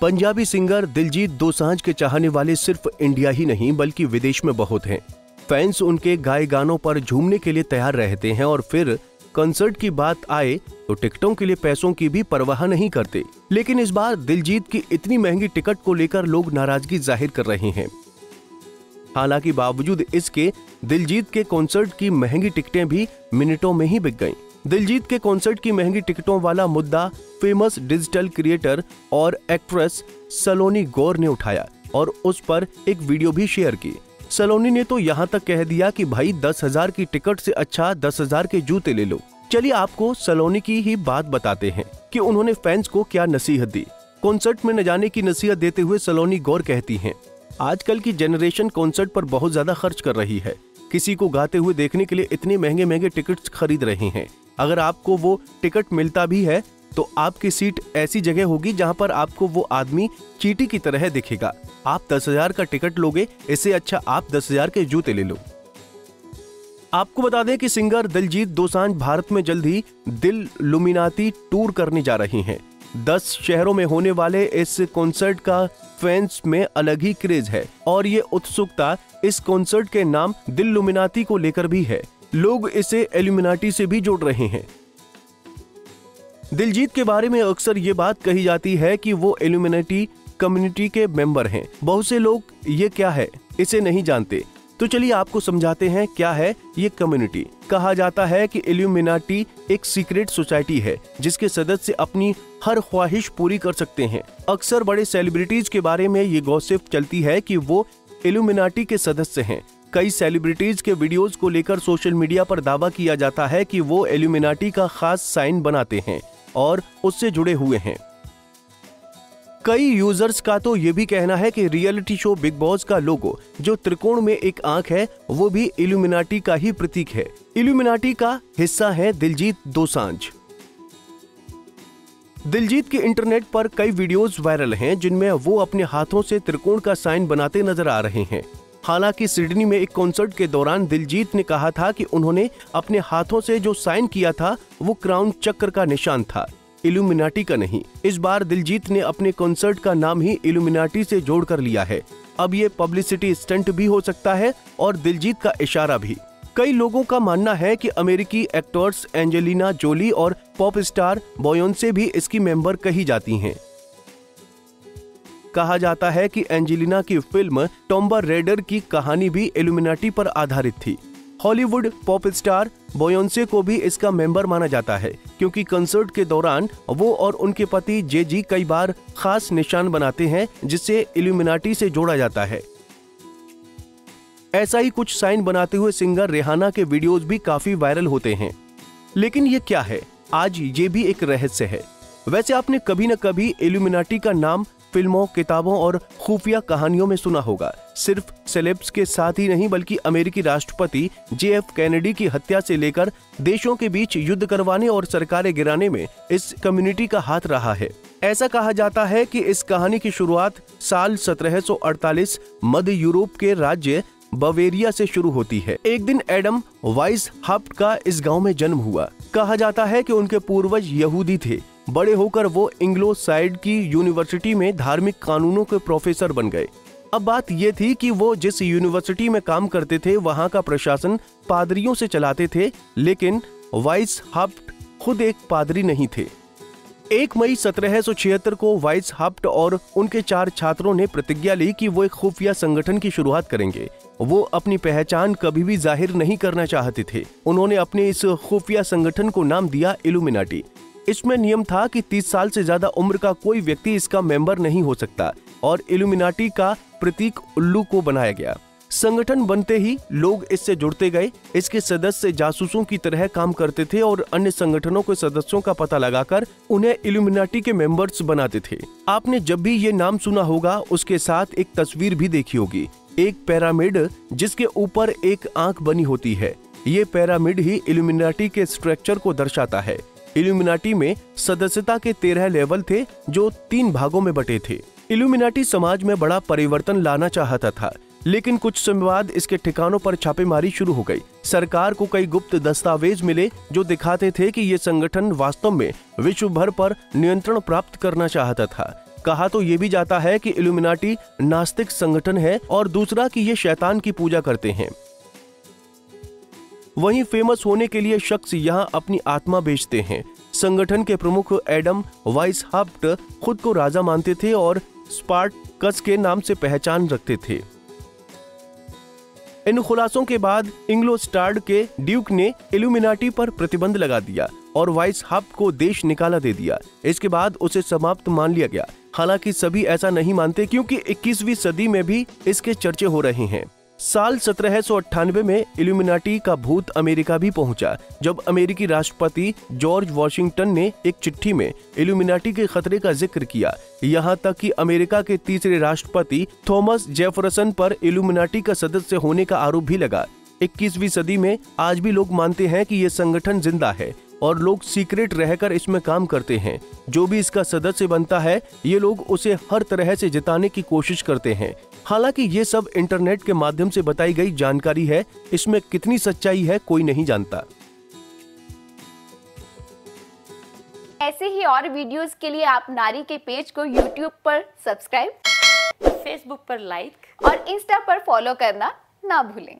Punjabi singer Diljit Dosanjh के चाहने वाले सिर्फ़ इंडिया ही नहीं, बल्कि विदेश में बहुत हैं। फैंस उनके गाए गानों पर झूमने के लिए तैयार रहते हैं और फिर कंसर्ट की बात आए तो टिकटों के लिए पैसों की भी परवाह नहीं करते। लेकिन इस बार दिलजीत की इतनी महँगी टिकट को लेकर लोग नाराज़गी ज़ाहिर कर रहे हैं। हालाँकि बावजूद इसके, दिलजीत के कॉन्सर्ट की महँगी टिकटें भी मिनटों में ही बिक गईं। दिलजीत के कॉन्सर्ट की महँगी टिकटों वाला मुद्दा फ़ेमस डिजिटल क्रिएटर और एक्ट्रेस सलोनी गौर ने उठाया और उस पर एक वीडियो भी शेयर की। सलोनी ने तो यहाँ तक कह दिया कि भाई, दस हज़ार की टिकट से अच्छा दस हज़ार के जूते ले लो। चलिए आपको सलोनी की ही बात बताते हैं कि उन्होंने फैंस को क्या नसीहत दी। कॉन्सर्ट में न जाने की नसीहत देते हुए सलोनी गौर कहती हैं, आजकल की जनरेशन कॉन्सर्ट पर बहुत ज़्यादा खर्च कर रही है। किसी को गाते हुए देखने के लिए इतने महँगे महँगे टिकट्स खरीद रहे हैं। अगर आपको वो टिकट मिलता भी है तो आपकी सीट ऐसी जगह होगी जहाँ पर आपको वो आदमी चीटी की तरह दिखेगा। आप दस हज़ार का टिकट लोगे, इससे अच्छा आप दस हज़ार के जूते ले लो। आपको बता दें कि सिंगर दिलजीत दोसांझ भारत में जल्द ही दिल लुमिनाती टूर करने जा रही हैं। दस शहरों में होने वाले इस कॉन्सर्ट का फैंस में अलग ही क्रेज है, और ये उत्सुकता इस कॉन्सर्ट के नाम दिल लुमिनाती को लेकर भी है। लोग इसे एल्यूमिनाटी से भी जोड़ रहे हैं। दिलजीत के बारे में अक्सर ये बात कही जाती है कि वो एल्यूमिनाटी कम्युनिटी के मेंबर हैं। बहुत से लोग, ये क्या है? इसे नहीं जानते। तो चलिए आपको समझाते हैं क्या है ये कम्युनिटी। कहा जाता है कि एल्यूमिनाटी एक सीक्रेट सोसाइटी है, जिसके सदस्य अपनी हर ख्वाहिश पूरी कर सकते हैं। अक्सर बड़े सेलिब्रिटीज के बारे में ये गॉसिप चलती है कि वो एल्यूमिनाटी के सदस्य हैं। कई सेलिब्रिटीज के वीडियोस को लेकर सोशल मीडिया पर दावा किया जाता है कि वो एल्यूमिनाटी का खास साइन बनाते हैं और उससे जुड़े हुए हैं। कई यूज़र्स का तो ये भी कहना है कि रियलिटी शो बिग बॉस का लोगो जो त्रिकोण में एक आँख है, वो भी इल्यूमिनाटी का ही प्रतीक है। इल्यूमिनाटी का हिस्सा है दिलजीत दोसांझ। दिलजीत के इंटरनेट पर कई वीडियोस वायरल हैं, जिनमें वो अपने हाथों से त्रिकोण का साइन बनाते नज़र आ रहे हैं। हालाँकि सिडनी में एक कॉन्सर्ट के दौरान दिलजीत ने कहा था कि उन्होंने अपने हाथों से जो साइन किया था, वो क्राउन चक्र का निशान था। इल्यूमिनाटी का नहीं। इस बार दिलजीत ने अपने कॉन्सर्ट का नाम ही इल्यूमिनाटी से जोड़ कर लिया है। अब ये पब्लिसिटी स्टंट भी हो सकता है और दिलजीत का इशारा भी। कई लोगों का मानना है कि अमेरिकी एक्टर्स एंजेलिना जोली और पॉप स्टार से भी इसकी मेंबर कही जाती हैं। कहा जाता है कि एंजेलिना की फ़िल्म टॉम्बर रेडर की कहानी भी इल्यूमिनाटी पर आधारित थी। हॉलीवुड पॉप स्टार बोयोन्से को भी इसका मेंबर माना जाता है, क्योंकि कंसर्ट के दौरान वो और उनके पति जे जी कई बार खास निशान बनाते हैं जिसे इल्यूमिनाटी से जोड़ा जाता है। ऐसा ही कुछ साइन बनाते हुए सिंगर रेहाना के वीडियोस भी काफ़ी वायरल होते हैं। लेकिन ये क्या है? आज ये भी एक रहस्य है। वैसे आपने कभी न कभी एल्यूमिनाटी का नाम फ़िल्मों, किताबों और खुफिया कहानियों में सुना होगा। सिर्फ़ सेलेब्स के साथ ही नहीं, बल्कि अमेरिकी राष्ट्रपति जे एफ़ कैनेडी की हत्या से लेकर देशों के बीच युद्ध करवाने और सरकारें गिराने में इस कम्युनिटी का हाथ रहा है। ऐसा कहा जाता है कि इस कहानी की शुरुआत साल 1748 मध्य यूरोप के राज्य बवेरिया से शुरू होती है। एक दिन एडम वाइस हफ्ट का इस गाँव में जन्म हुआ। कहा जाता है कि उनके पूर्वज यहूदी थे। बड़े होकर वो इंग्लो साइड की यूनिवर्सिटी में धार्मिक कानूनों के प्रोफेसर बन गए। अब बात ये थी कि वो जिस यूनिवर्सिटी में काम करते थे, वहाँ का प्रशासन पादरियों से चलाते थे, लेकिन वाइस हफ्ट खुद एक पादरी नहीं थे। एक मई सत्रह सौ छिहत्तर को वाइस हफ्ट और उनके चार छात्रों ने प्रतिज्ञा ली कि वो एक खुफिया संगठन की शुरुआत करेंगे। वो अपनी पहचान कभी भी ज़ाहिर नहीं करना चाहते थे। उन्होंने अपने इस खुफिया संगठन को नाम दिया इलुमिनाटी इसमें नियम था कि 30 साल से ज़्यादा उम्र का कोई व्यक्ति इसका मेंबर नहीं हो सकता और इल्यूमिनाटी का प्रतीक उल्लू को बनाया गया। संगठन बनते ही लोग इससे जुड़ते गए। इसके सदस्य जासूसों की तरह काम करते थे और अन्य संगठनों के सदस्यों का पता लगाकर उन्हें इल्यूमिनाटी के मेंबर्स बनाते थे। आपने जब भी ये नाम सुना होगा, उसके साथ एक तस्वीर भी देखी होगी। एक पैरामिड जिसके ऊपर एक आँख बनी होती है। ये पैरामिड ही इल्यूमिनाटी के स्ट्रक्चर को दर्शाता है। इल्यूमिनाटी में सदस्यता के तेरह लेवल थे जो तीन भागों में बटे थे। इल्यूमिनाटी समाज में बड़ा परिवर्तन लाना चाहता था, लेकिन कुछ समय बाद इसके ठिकानों पर छापेमारी शुरू हो गई। सरकार को कई गुप्त दस्तावेज़ मिले जो दिखाते थे कि ये संगठन वास्तव में विश्व भर पर नियंत्रण प्राप्त करना चाहता था। कहा तो ये भी जाता है कि इल्यूमिनाटी नास्तिक संगठन है और दूसरा कि ये शैतान की पूजा करते हैं। वहीं फ़ेमस होने के लिए शख्स यहाँ अपनी आत्मा बेचते हैं। संगठन के प्रमुख एडम वाइस खुद को राजा मानते थे और स्पार्टकस के नाम से पहचान रखते थे। इन खुलासों के बाद इंग्लो स्टार्ड के ड्यूक ने इल्यूमिनाटी पर प्रतिबंध लगा दिया और वाइस हब को देश निकाला दे दिया। इसके बाद उसे समाप्त मान लिया गया। हालाँकि सभी ऐसा नहीं मानते क्योंकि 21वीं सदी में भी इसके चर्चे हो रहे हैं। साल सत्रह सौ अठानवे में इल्यूमिनाटी का भूत अमेरिका भी पहुँचा, जब अमेरिकी राष्ट्रपति जॉर्ज वॉशिंगटन ने एक चिट्ठी में इल्यूमिनाटी के खतरे का ज़िक्र किया। यहाँ तक कि अमेरिका के तीसरे राष्ट्रपति थॉमस जेफरसन पर इल्यूमिनाटी का सदस्य होने का आरोप भी लगा। 21वीं सदी में आज भी लोग मानते हैं कि ये संगठन ज़िंदा है और लोग सीक्रेट रहकर इसमें काम करते हैं। जो भी इसका सदस्य बनता है, ये लोग उसे हर तरह से जिताने की कोशिश करते हैं। हालाँकि ये सब इंटरनेट के माध्यम से बताई गई जानकारी है इसमें कितनी सच्चाई है कोई नहीं जानता। ऐसे ही और वीडियोस के लिए आप नारी के पेज को यूट्यूब पर सब्सक्राइब फेसबुक पर लाइक और इंस्टा पर फॉलो करना ना भूलें।